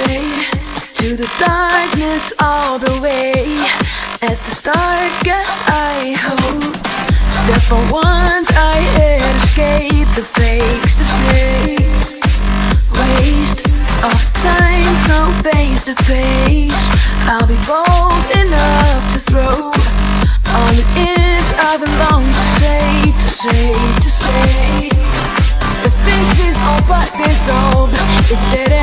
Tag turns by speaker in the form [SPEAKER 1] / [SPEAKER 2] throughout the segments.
[SPEAKER 1] fade to the darkness all the way. At the start, guess I hope that for once I escape the fakes, disgrace, waste of time. So face to face, I'll be bold enough to throw all it is I've longed to say, to say, to say. The things is all but dissolved. It's dead.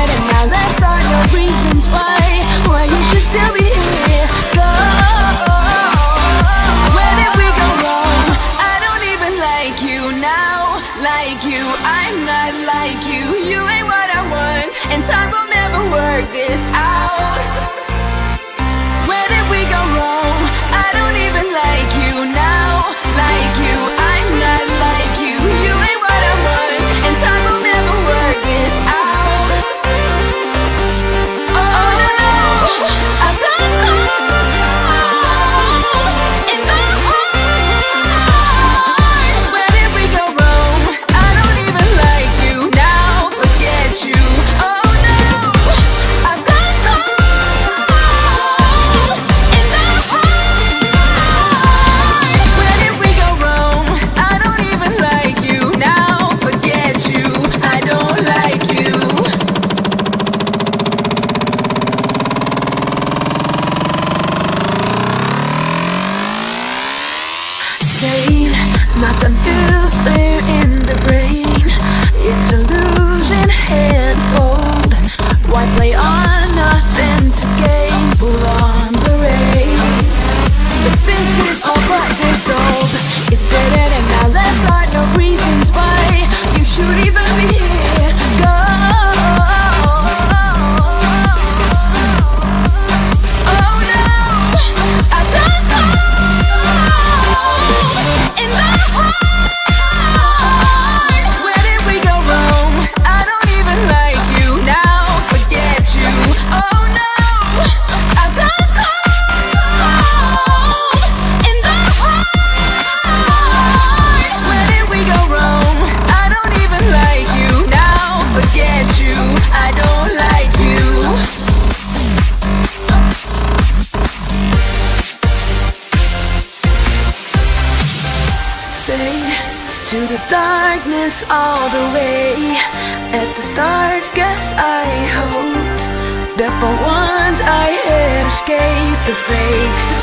[SPEAKER 1] the darkness all the way. At the start, guess I hoped That for once I escaped the the